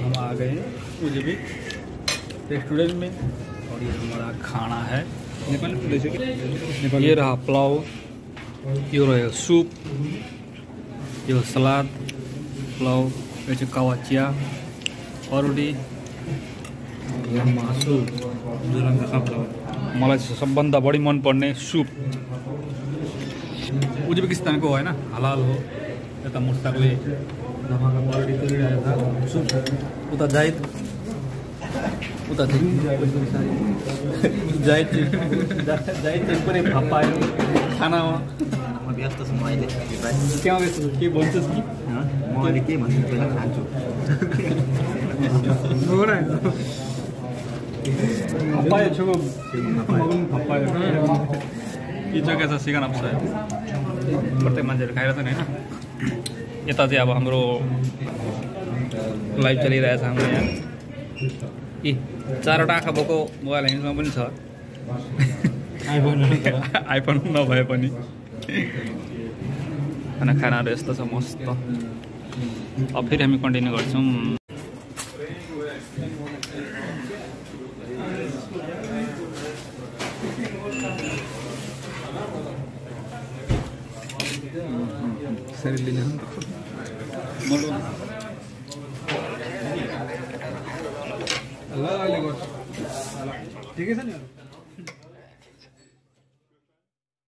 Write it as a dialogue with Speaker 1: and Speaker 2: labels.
Speaker 1: हम आ गए हैं उजबिक रेस्टोरेंट में और ये हमारा खाना है। ये रहा पुलाव, यो रह्यो सुप, यो सलाद, पुलाव, यो चाहिँ कावा चिया अरूटी यो मासु
Speaker 2: जुरङको सप्लाव
Speaker 1: मलाई चाहिँ सबभन्दा बढी मनपर्ने सुप। उज्बेकिस्तानको होइन हलाल हो। यता मुस्ताकले.
Speaker 2: धमाका पार्टी गरिरहेको छ
Speaker 1: उता जाहिद. उता चाहिँ जाहिद चाहिँ जाहिद चाहिँ पनि पायो खानामा
Speaker 3: म व्यस्त छु म अहिले
Speaker 1: त्यहाँ व्यस्त के भन्छस् कि?
Speaker 3: म अहिले के भन्छु पहिला खान्छु
Speaker 1: पायो छुको पायो यो जग्गा छ सिकान आउँछ प्रत्येक मान्छेहरू खाइरहेछ नि? होइन यता चाहिँ अब हाम्रो लाइभ चलिरहेछ हाम्रो यहाँ। ए चारवटा आँखा भएको मोबाइल ह्यान्डमा पनि छ। आइफोन नभए पनि। खाना खानाहरू यस्तो छ मस्त। अब फेरि हामी कन्टिन्यू गर्छौँ।
Speaker 2: ल अहिले गर्छु ठिकै छ नि